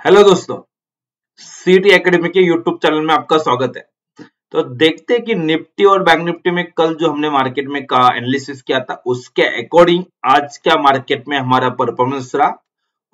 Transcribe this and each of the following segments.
Hello दोस्तों सीटी academy के यूट्यूब चैनल में आपका स्वागत है। तो देखते हैं कि निफ्टी और बैंक निफ्टी में कल जो हमने मार्केट में का एनालिसिस किया था, उसके अकॉर्डिंग आज क्या मार्केट में हमारा परफॉर्मेंस रहा।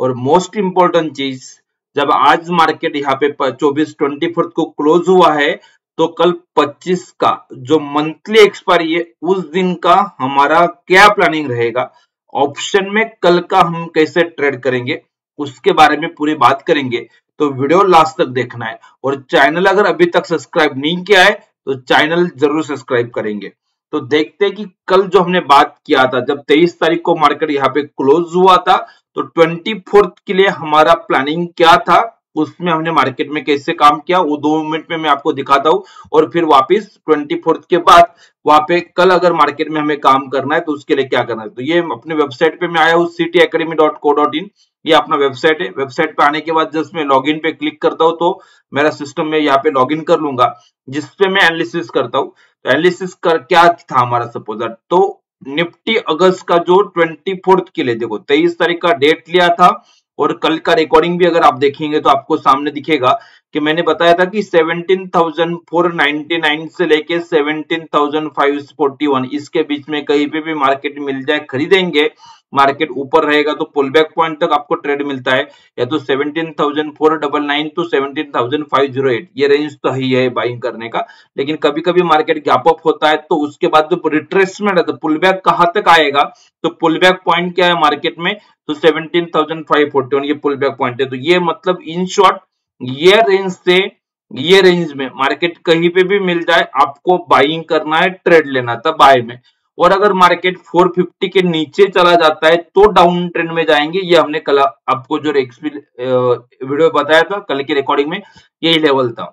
और मोस्ट इंपॉर्टेंट चीज़, जब आज मार्केट यहाँ पे चौबीस ट्वेंटी फोर्थ को क्लोज हुआ है तो कल 25 का जो मंथली एक्सपायरी है, उस दिन का हमारा क्या प्लानिंग रहेगा? ऑप्शन में कल का हम कैसे ट्रेड करेंगे? उसके बारे में पूरी बात करेंगे तो वीडियो लास्ट तक देखना है। और चैनल अगर अभी तक सब्सक्राइब नहीं किया है तो चैनल ज़रूर सब्सक्राइब करेंगे। तो देखते हैं कि कल जो हमने बात किया था, जब 23 तारीख को मार्केट यहाँ पे क्लोज हुआ था तो ट्वेंटी के लिए हमारा प्लानिंग क्या था? उसमें हमने मार्केट में कैसे काम किया, वो दो मिनट में मैं आपको दिखाता हूँ और फिर वापस ट्वेंटी फोर्थ के बाद वहाँ पे कल अगर मार्केट में हमें काम करना है तो उसके लिए क्या करना है? तो ये अपने वेबसाइट पे मैं आया हूँ C T academy dot co dot in ये अपना वेबसाइट है। वेबसाइट पे आने के बाद जब मैं लॉग पे क्लिक करता हूँ तो मेरा सिस्टम में यहाँ पे लॉग कर लूँगा, जिसपे मैं एनालिसिस करता हूँ। तो एनालिसिस कर क्या था हमारा सपोजर तो निफ्टी अगस्त का जो ट्वेंटी के लिए, देखो तेईस तारीख का डेट लिया था और कल का रिकॉर्डिंग भी अगर आप देखेंगे तो आपको सामने दिखेगा कि मैंने बताया था कि 17,499 से लेके 17,541 इसके बीच में कहीं पे भी मार्केट मिल जाए खरीदेंगे मार्केट ऊपर रहेगा तो पुल बैक पॉइंट तक आपको ट्रेड मिलता है। या तो 17,499 टू 17,508 ये रेंज तो ही है बाइंग करने का। लेकिन कभी कभी मार्केट गैप अप होता है तो उसके बाद जो रिट्रेसमेंट है तो पुल बैक कहाँ तक आएगा? तो पुल बैक पॉइंट क्या है मार्केट में? तो 17,541 ये पुल बैक पॉइंट है। तो ये मतलब इन शॉर्ट ये रेंज से ये रेंज में मार्केट कहीं पे भी मिल जाए आपको बाइंग करना है ट्रेड लेना था बाय में। और अगर मार्केट 450 के नीचे चला जाता है तो डाउन ट्रेंड में जाएँगे। ये हमने कल आपको जो वीडियो बताया था, कल की रिकॉर्डिंग में, यही लेवल था।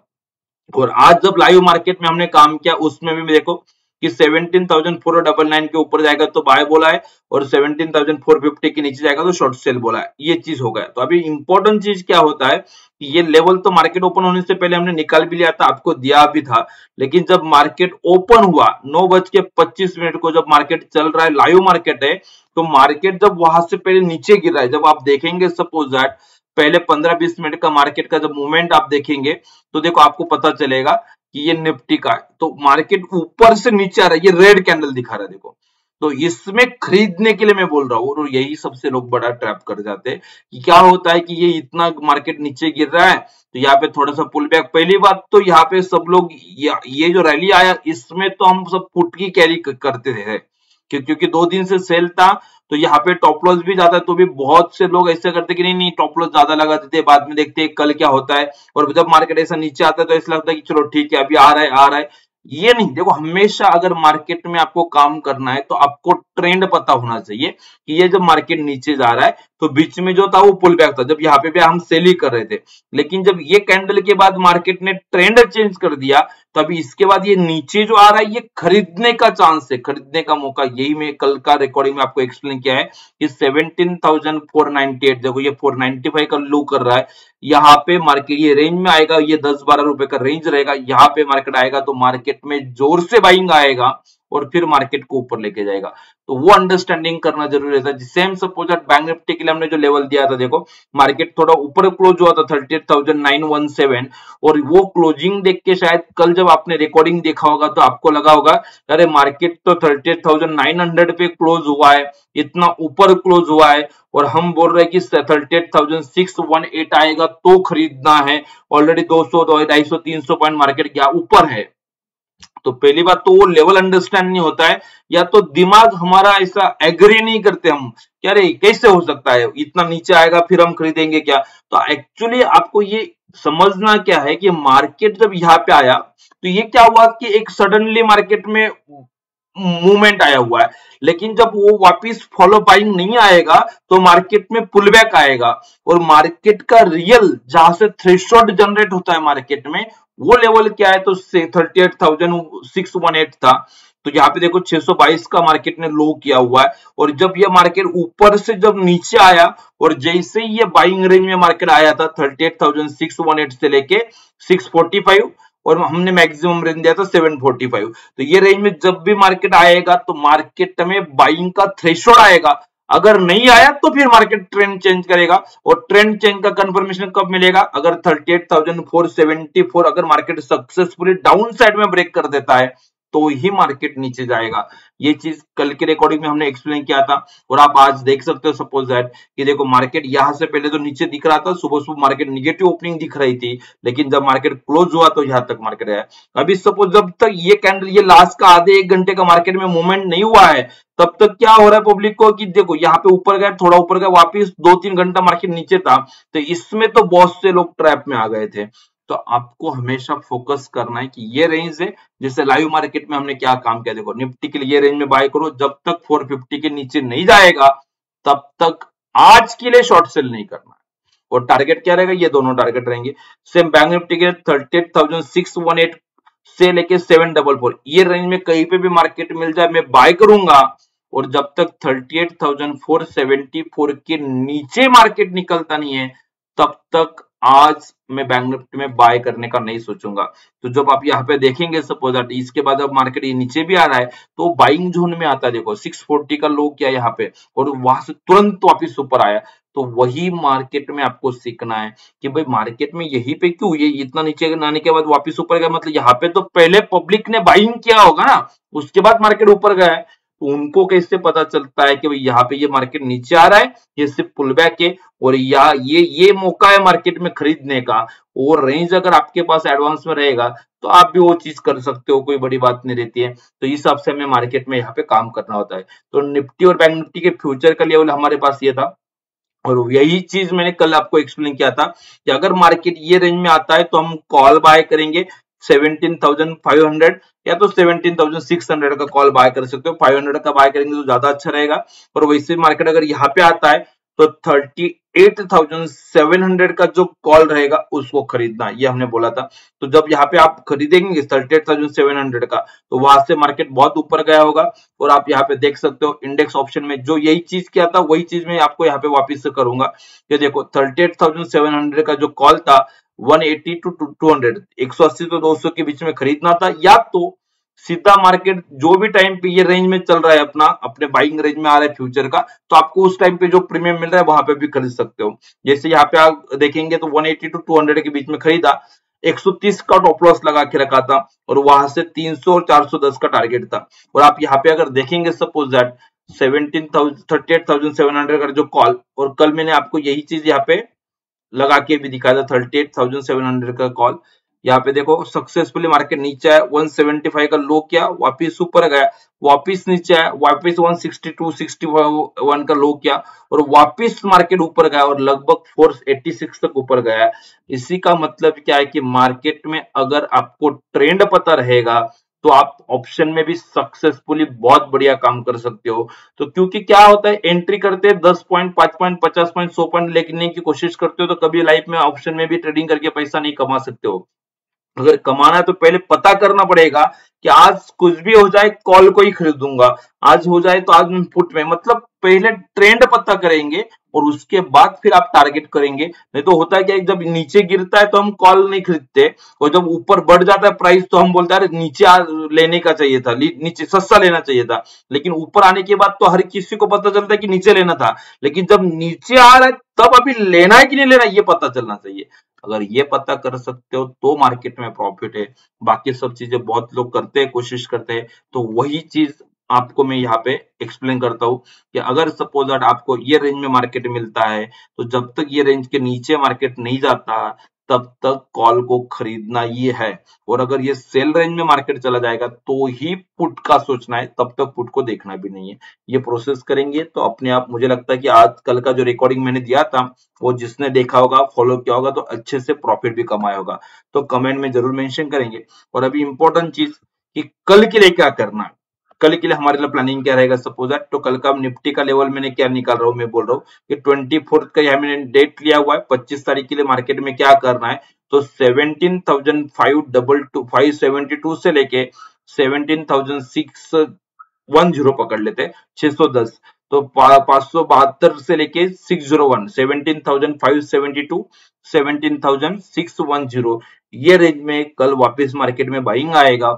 और आज जब लाइव मार्केट में हमने काम किया, उसमें भी देखो कि 17,499 के ऊपर जाएगा तो बाय बोला है और 17,450 के नीचे जाएगा तो शॉर्ट सेल बोला है। ये चीज़ हो गया। तो अभी इंपॉर्टेंट चीज़ क्या होता है कि ये लेवल तो मार्केट ओपन होने से पहले हमने निकाल भी लिया था आपको दिया भी था लेकिन जब मार्केट ओपन हुआ नौ बज के पच्चीस मिनट को जब मार्केट चल रहा है लाइव मार्केट है तो मार्केट जब वहाँ से पहले नीचे गिर रहा है जब आप देखेंगे सपोज़ दैट पहले 15-20 मिनट का मार्केट का जब मूवमेंट आप देखेंगे तो देखो आपको पता चलेगा कि ये निफ्टी का है। तो मार्केट ऊपर से नीचे आ रहा है, ये रेड कैंडल दिखा रहा है, देखो। तो इसमें खरीदने के लिए मैं बोल रहा हूँ, और यही सबसे लोग बड़ा ट्रैप कर जाते हैं कि क्या होता है कि ये इतना मार्केट नीचे गिर रहा है तो यहाँ पे थोड़ा सा पुल बैक पहली बात तो यहाँ पे सब लोग ये जो रैली आया, इसमें तो हम सब पुट की कैरी करते थे क्योंकि दो दिन से सेल था तो यहाँ पे टॉप लॉस भी जाता है तो भी बहुत से लोग ऐसे करते कि नहीं नहीं टॉप लॉस ज़्यादा लगा देते, बाद में देखते हैं कल क्या होता है। और जब मार्केट ऐसा नीचे आता है तो ऐसा लगता है कि चलो ठीक है, अभी आ रहा है, आ रहा है। ये नहीं, देखो हमेशा अगर मार्केट में आपको काम करना है तो आपको ट्रेंड पता होना चाहिए कि ये जब मार्केट नीचे जा रहा है तो बीच में जो था वो पुल बैक था, जब यहाँ पे भी हम सेल ही कर रहे थे। लेकिन जब ये कैंडल के बाद मार्केट ने ट्रेंड चेंज कर दिया तो अभी इसके बाद ये नीचे जो आ रहा है, ये खरीदने का चांस है। खरीदने का मौका, यही मैं कल का रिकॉर्डिंग में आपको एक्सप्लेन किया है कि सेवनटीन देखो ये फोर का लो कर रहा है। यहाँ पे मार्केट ये रेंज में आएगा, ये दस बारह रुपए का रेंज रहेगा। यहाँ पे मार्केट आएगा तो मार्केट में ज़ोर से बाइंग आएगा। और फिर मार्केट को ऊपर लेके जाएगा। तो वो अंडरस्टैंडिंग करना ज़रूरी रहता है। Same suppose that bank Nifty के लिए हमने जो लेवल दिया था, देखो मार्केट थोड़ा ऊपर क्लोज हुआ था थर्टी एट और वो क्लोजिंग देख के शायद कल जब आपने रिकॉर्डिंग देखा होगा तो आपको लगा होगा, अरे मार्केट तो thirty eight thousand nine hundred पे क्लोज हुआ है, इतना ऊपर क्लोज हुआ है और हम बोल रहे हैं कि thirty eight thousand six one eight आएगा तो खरीदना है। ऑलरेडी दो सौ ढाई सौ, तीन सौ पॉइंट मार्केट गया ऊपर है। तो पहली बात तो वो लेवल अंडरस्टैंड नहीं होता है, या तो दिमाग हमारा ऐसा एग्री नहीं करते हम क्या रे कैसे हो सकता है, इतना नीचे आएगा फिर हम खरीदेंगे क्या? तो एक्चुअली आपको ये समझना क्या है कि मार्केट जब यहाँ पे आया तो ये क्या हुआ कि एक सडनली मार्केट में मूवमेंट आया हुआ है। लेकिन जब वो वापस फॉलो बाइंग नहीं आएगा तो मार्केट में पुलबैक आएगा। और मार्केट का रियल जहाँ से थ्रेशोल्ड जनरेट होता है मार्केट में वो लेवल क्या है? तो thirty eight thousand six one eight था। तो यहाँ पे देखो 622 का मार्केट ने लो किया हुआ है। और जब ये मार्केट ऊपर से जब नीचे आया और जैसे ही ये बाइंग रेंज में मार्केट आया था 38,618 से लेके 645 और हमने मैक्सिमम रेंज दिया था 745 तो ये रेंज में जब भी मार्केट आएगा तो मार्केट में बाइंग का थ्रेशोल्ड आएगा। अगर नहीं आया तो फिर मार्केट ट्रेंड चेंज करेगा। और ट्रेंड चेंज का कंफर्मेशन कब मिलेगा? अगर 38,474 अगर मार्केट सक्सेसफुली डाउन साइड में ब्रेक कर देता है तो ही मार्केट नीचे जाएगा। ये चीज़ कल के रिकॉर्डिंग में हमने एक्सप्लेन किया था और आप आज देख सकते हो सपोज़ दैट कि देखो मार्केट यहाँ से पहले तो नीचे दिख रहा था, सुबह सुबह मार्केट निगेटिव ओपनिंग दिख रही थी, लेकिन जब मार्केट क्लोज हुआ तो यहाँ तक मार्केट आया अभी सपोज़ जब तक ये कैंडल ये लास्ट का आधे एक घंटे का मार्केट में मूवमेंट नहीं हुआ है, तब तक क्या हो रहा है पब्लिक को कि देखो यहाँ पे ऊपर गए, थोड़ा ऊपर गए, वापिस दो तीन घंटा मार्केट नीचे था तो इसमें तो बहुत से लोग ट्रैप में आ गए थे। तो आपको हमेशा फोकस करना है कि ये रेंज है, जैसे लाइव मार्केट में हमने क्या काम किया, देखो निफ्टी के लिए रेंज में बाय करो, जब तक 450 के नीचे नहीं जाएगा, तब तक आज के लिए शॉर्ट सेल नहीं करना और टारगेट क्या रहेगा? ये दोनों टारगेट रहेंगे। सेम बैंक निफ्टी के थर्टी से लेके सेवन डबल फोर ये रेंज में कहीं पे भी मार्केट मिल जाए, मैं बाय करूँगा, और जब तक thirty eight thousand four seventy four के नीचे मार्केट निकलता नहीं है, तब तक आज मैं बैंक निफ्टी में बाय करने का नहीं सोचूँगा। तो जब आप यहाँ पे देखेंगे सपोज़ दैट इसके बाद अब मार्केट ये नीचे भी आ रहा है तो बाइंग जोन में आता है। देखो 640 का लो किया यहाँ पे, और वहाँ से तुरंत वापिस ऊपर आया। तो वही मार्केट में आपको सीखना है कि भाई मार्केट में यही पे क्यों? ये इतना नीचे आने के बाद वापिस ऊपर गया मतलब यहाँ पे तो पहले पब्लिक ने बाइंग किया होगा ना, उसके बाद मार्केट ऊपर गया है। उनको कैसे पता चलता है कि भाई यहाँ पे ये मार्केट नीचे आ रहा है? ये सिर्फ़ पुल बैक है और या ये ये मौका है मार्केट में खरीदने का। और रेंज अगर आपके पास एडवांस में रहेगा तो आप भी वो चीज़ कर सकते हो, कोई बड़ी बात नहीं रहती है। तो इस हिसाब से हमें मार्केट में यहाँ पे काम करना होता है। तो निफ्टी और बैंक निफ्टी के फ्यूचर का लेवल हमारे पास ये था। और यही चीज़ मैंने कल आपको एक्सप्लेन किया था कि अगर मार्केट ये रेंज में आता है तो हम कॉल बाय करेंगे। 17,500 या तो 17,600 का कॉल बाय कर सकते हो। 500 का बाय करेंगे तो ज़्यादा अच्छा रहेगा। और वैसे मार्केट अगर यहाँ पे आता है तो 38,700 का जो कॉल रहेगा उसको खरीदना ये हमने बोला था। तो जब यहाँ पे आप खरीदेंगे 38,700 का तो वहाँ से मार्केट बहुत ऊपर गया होगा। और आप यहाँ पे देख सकते हो इंडेक्स ऑप्शन में जो यही चीज़ किया था वही चीज़ मैं आपको यहाँ पे वापिस से करूँगा। ये देखो 38,700 का जो कॉल था 180 टू 200 180 तो 200 के बीच में खरीदना था, या तो सीधा मार्केट जो भी टाइम पे ये रेंज में चल रहा है अपना, अपने बाइंग रेंज में आ रहा है फ्यूचर का तो आपको उस टाइम पे जो प्रीमियम मिल रहा है वहाँ पे भी खरीद सकते हो। जैसे यहाँ पे आप देखेंगे तो 180 टू 200 के बीच में खरीदा 130 का टॉप लॉस लगा के रखा था, और वहाँ से 300 और 410 का टारगेट था। और आप यहाँ पे अगर देखेंगे सपोज़ दैट सेवनटीन थाउज़ेंड का जो कॉल और कल मैंने आपको यही चीज़ यहाँ पे लगा के भी दिखाया था thirty eight thousand seven hundred का कॉल यहाँ पे देखो सक्सेसफुली मार्केट नीचे आया 175 का लो किया, वापिस ऊपर गया, वापिस नीचे आया, वापिस 162 61 का लो किया और वापिस मार्केट ऊपर गया और लगभग 486 तक ऊपर गया। इसी का मतलब क्या है कि मार्केट में अगर आपको ट्रेंड पता रहेगा तो आप ऑप्शन में भी सक्सेसफुली बहुत बढ़िया काम कर सकते हो। तो क्योंकि क्या होता है एंट्री करते हैं, दस पॉइंट पाँच पॉइंट पचास पॉइंट सौ पॉइंट लेने की कोशिश करते हो तो कभी लाइफ में ऑप्शन में भी ट्रेडिंग करके पैसा नहीं कमा सकते हो। अगर कमाना है तो पहले पता करना पड़ेगा कि आज कुछ भी हो जाए कॉल को ही खरीदूँगा। आज हो जाए तो आज मैं फुट में मतलब पहले ट्रेंड पता करेंगे और उसके बाद फिर आप टारगेट करेंगे। नहीं तो होता है क्या जब नीचे गिरता है तो हम कॉल नहीं खरीदते और जब ऊपर बढ़ जाता है प्राइस तो हम बोलते हैं नीचे लेने का चाहिए था नीचे सस्ता लेना चाहिए था। लेकिन ऊपर आने के बाद तो हर किसी को पता चलता है कि नीचे लेना था। लेकिन जब नीचे आ रहा है, तब अभी लेना है कि नहीं लेना ये पता चलना चाहिए। अगर ये पता कर सकते हो तो मार्केट में प्रॉफिट है। बाकी सब चीज़ें बहुत लोग करते हैं, कोशिश करते हैं तो वही चीज़ आपको मैं यहाँ पे एक्सप्लेन करता हूँ कि अगर सपोज़ दैट आपको ये रेंज में मार्केट मिलता है तो जब तक ये रेंज के नीचे मार्केट नहीं जाता, तब तक कॉल को खरीदना ये है। और अगर ये सेल रेंज में मार्केट चला जाएगा तो ही पुट का सोचना है, तब तक पुट को देखना भी नहीं है। ये प्रोसेस करेंगे तो अपने आप मुझे लगता है कि आज कल का जो रिकॉर्डिंग मैंने दिया था, वो जिसने देखा होगा फॉलो किया होगा तो अच्छे से प्रॉफिट भी कमाया होगा। तो कमेंट में ज़रूर मेंशन करेंगे। और अभी इंपॉर्टेंट चीज़ कि कल के लिए क्या करना है? कल के लिए हमारे लिए प्लानिंग क्या रहेगा? सपोज़ दैट तो कल का निफ्टी का लेवल मैंने क्या निकाल रहा हूँ? मैं बोल रहा हूँ कि ट्वेंटी का यहाँ मैंने डेट लिया हुआ है, पच्चीस तारीख के लिए मार्केट में क्या करना है? तो seventeen thousand five double two five seventy two से लेके seventeen thousand six one zero पकड़ लेते छह सौ दस। तो पाँच सौ बहत्तर से लेके six zero one seventeen thousand five seventy two seventeen thousand six one zero ये रेंज में कल वापस मार्केट में बाइंग आएगा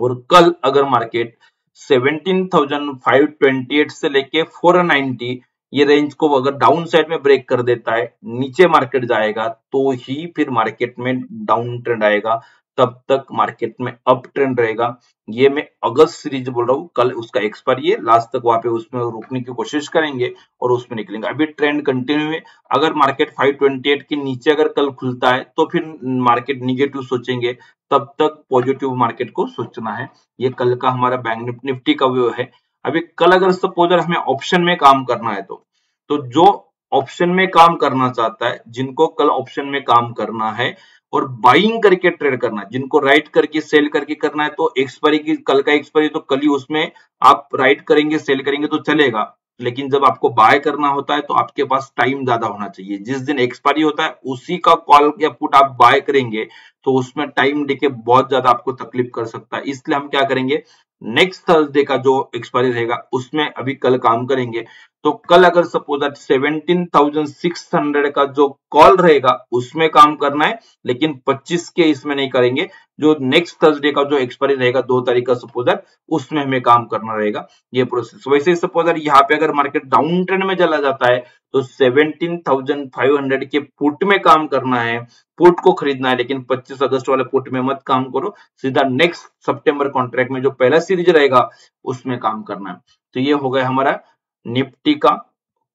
और कल अगर मार्केट 17,528 से लेके 490 ये रेंज को अगर डाउन साइड में ब्रेक कर देता है नीचे मार्केट जाएगा तो ही फिर मार्केट में डाउन ट्रेंड आएगा। तब तक मार्केट में अप ट्रेंड रहेगा। ये मैं अगस्त सीरीज़ बोल रहा हूँ। कल उसका एक्सपायरी है। लास्ट तक वहाँ पे उसमें रुकने की कोशिश करेंगे और उसमें निकलेंगे। अभी ट्रेंड कंटिन्यू है। अगर मार्केट 528 के नीचे अगर कल खुलता है तो फिर मार्केट निगेटिव सोचेंगे। तब तक पॉजिटिव मार्केट को सोचना है। ये कल का हमारा बैंक निफ्टी का व्यू है। अभी कल अगर सपोज़ हमें ऑप्शन में काम करना है तो तो जो ऑप्शन में काम करना चाहता है, जिनको कल ऑप्शन में काम करना है और बाइंग करके ट्रेड करना जिनको राइट करके सेल करके करना है तो एक्सपायरी की, कल का एक्सपायरी तो कल ही उसमें आप राइट करेंगे सेल करेंगे तो चलेगा। लेकिन जब आपको बाय करना होता है तो आपके पास टाइम ज़्यादा होना चाहिए। जिस दिन एक्सपायरी होता है, उसी का कॉल या पुट आप बाय करेंगे तो उसमें टाइम देके बहुत ज़्यादा आपको तकलीफ़ कर सकता है। इसलिए हम क्या करेंगे? नेक्स्ट थर्सडे का जो एक्सपायरी रहेगा उसमें अभी कल काम करेंगे। तो कल अगर सपोज़ दैट 17,600 का जो कॉल रहेगा उसमें काम करना है लेकिन 25 के इसमें नहीं करेंगे। जो नेक्स्ट थर्सडे का जो एक्सपायरी रहेगा दो तारीख का सपोज़ दैट उसमें हमें काम करना रहेगा ये प्रोसेस वैसे सपोज़ दैट यहाँ पे अगर मार्केट डाउन ट्रेंड में चला जाता है तो 17,500 के पुट में काम करना है। पुट को खरीदना है लेकिन 25 अगस्त वाले पुट में मत काम करो। सीधा नेक्स्ट सितंबर कॉन्ट्रैक्ट में जो पहला सीरीज़ रहेगा उसमें काम करना है। तो ये हो गया हमारा निफ्टी का।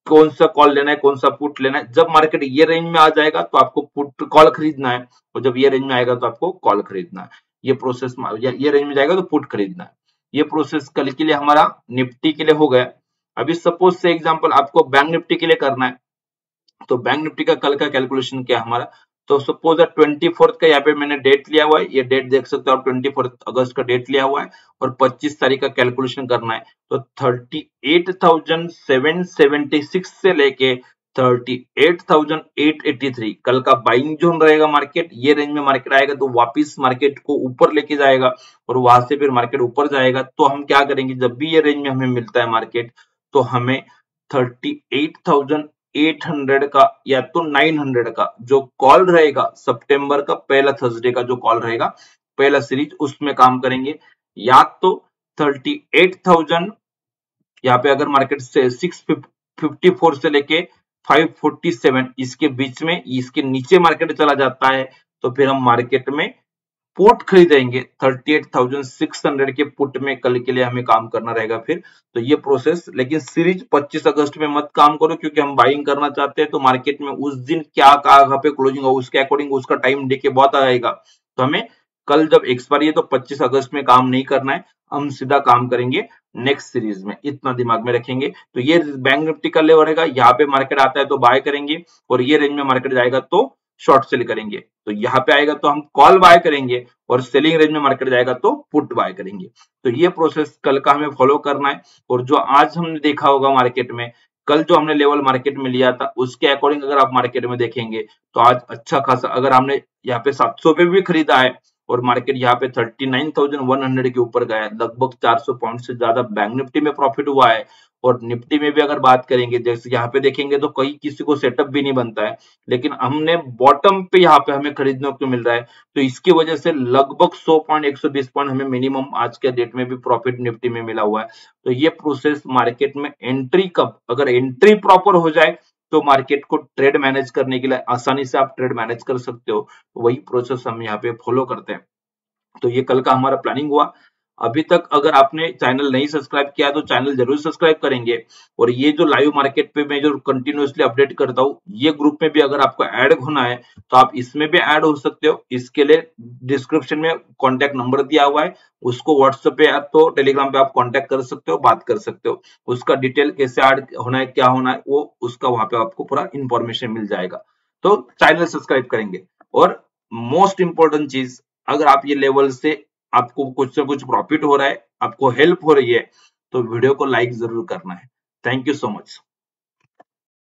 कौन सा कॉल लेना है कौन सा पुट लेना है। जब मार्केट ये रेंज में आ जाएगा तो आपको पुट कॉल खरीदना है। और जब ये रेंज में आएगा तो आपको कॉल खरीदना है। ये प्रोसेस ये रेंज में जाएगा तो पुट खरीदना है। ये प्रोसेस कल के लिए हमारा निफ्टी के लिए हो गया। अभी सपोज़ से एग्जांपल आपको बैंक निफ्टी के लिए करना है तो बैंक निफ्टी का कल का कैलकुलेशन क्या हमारा? तो सपोज़ ट्वेंटी फोर्थ का यहाँ पे मैंने डेट लिया हुआ है, ये डेट देख सकते हो आप ट्वेंटी फोर्थ अगस्त का डेट लिया हुआ है, और पच्चीस तारीख का कैलकुलेशन करना है तो thirty eight thousand seven seventy six से लेके thirty eight thousand eight eighty three कल का बाइंग जोन रहेगा मार्केट ये रेंज में मार्केट आएगा तो वापिस मार्केट को ऊपर लेके जाएगा, और वहाँ से फिर मार्केट ऊपर जाएगा तो हम क्या करेंगे? जब भी ये रेंज में हमें मिलता है मार्केट तो हमें थर्टी एट थाउज़ेंड 800 का या तो 900 का जो कॉल रहेगा सितंबर का पहला थर्सडे का जो कॉल रहेगा पहला सीरीज़ उसमें काम करेंगे। या तो 38,000 यहाँ पे अगर मार्केट से 654 से लेके 547 इसके बीच में इसके नीचे मार्केट चला जाता है तो फिर हम मार्केट में पुट खरीदेंगे 38,600 के पुट में कल के लिए हमें काम करना रहेगा फिर तो ये प्रोसेस लेकिन सीरीज़ 25 अगस्त में मत काम करो क्योंकि हम बाइंग करना चाहते हैं तो मार्केट में उस दिन क्या कहा पे क्लोजिंग हो उसके अकॉर्डिंग उसका टाइम देके बहुत आएगा। तो हमें कल जब एक्सपायरी है तो 25 अगस्त में काम नहीं करना है हम सीधा काम करेंगे नेक्स्ट सीरीज़ में इतना दिमाग में रखेंगे। तो ये बैंक निफ्टी का लेवल रहेगा यहाँ पे मार्केट आता है तो बाय करेंगे और ये रेंज में मार्केट जाएगा तो शॉर्ट सेल करेंगे। तो यहाँ पे आएगा तो हम कॉल बाय करेंगे और सेलिंग रेंज में मार्केट जाएगा तो पुट बाय करेंगे। तो ये प्रोसेस कल का हमें फॉलो करना है और जो आज हमने देखा होगा मार्केट में, कल जो हमने लेवल मार्केट में लिया था, उसके अकॉर्डिंग अगर आप मार्केट में देखेंगे तो आज अच्छा खासा, अगर हमने यहाँ पे 700 पे भी खरीदा है और मार्केट यहाँ पे 39,100 के ऊपर गया है। लगभग 400 पॉइंट से ज़्यादा बैंक निफ्टी में प्रॉफिट हुआ है। और निफ्टी में भी अगर बात करेंगे जैसे यहाँ पे देखेंगे तो कहीं किसी को सेटअप भी नहीं बनता है। लेकिन हमने बॉटम पे यहाँ पे हमें खरीदने को मिल रहा है। तो इसकी वजह से लगभग 100 पॉइंट 120 पॉइंट हमें मिनिमम आज के डेट में भी प्रॉफिट निफ्टी में मिला हुआ है। तो ये प्रोसेस मार्केट में एंट्री कब अगर एंट्री प्रॉपर हो जाए तो मार्केट को ट्रेड मैनेज करने के लिए आसानी से आप ट्रेड मैनेज कर सकते हो। वही प्रोसेस हम यहाँ पे फॉलो करते हैं। तो ये कल का हमारा प्लानिंग हुआ। अभी तक अगर आपने चैनल नहीं सब्सक्राइब किया तो चैनल ज़रूर सब्सक्राइब करेंगे। और ये जो लाइव मार्केट पे मैं जो कंटिन्यूसली अपडेट करता हूँ, ये ग्रुप में भी अगर आपको ऐड होना है तो आप इसमें भी ऐड हो सकते हो। इसके लिए डिस्क्रिप्शन में कॉन्टेक्ट नंबर दिया हुआ है, उसको व्हाट्सएप पे या तो टेलीग्राम पे आप कॉन्टेक्ट कर सकते हो, बात कर सकते हो। उसका डिटेल कैसे ऐड होना है, क्या होना है, वो उसका वहाँ पे आपको पूरा इंफॉर्मेशन मिल जाएगा। तो चैनल सब्सक्राइब करेंगे। और मोस्ट इंपॉर्टेंट चीज़, अगर आप ये लेवल से आपको कुछ से कुछ प्रॉफिट हो रहा है, आपको हेल्प हो रही है तो वीडियो को लाइक ज़रूर करना है। Thank you so much